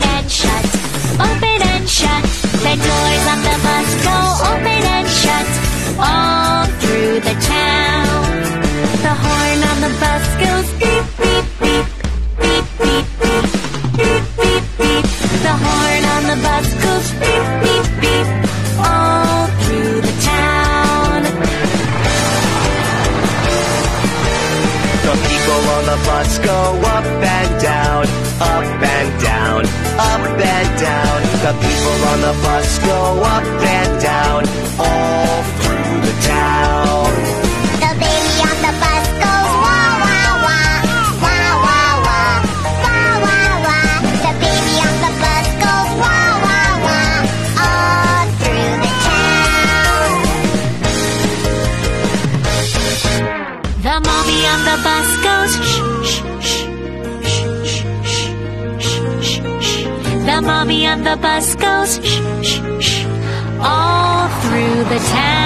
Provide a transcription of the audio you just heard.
and shut, open and shut. The doors on the the bus go up and down, up and down, up and down. The people on the bus go up and down, mommy the bus goes shh shh shh. The mommy on the bus goes all through the town.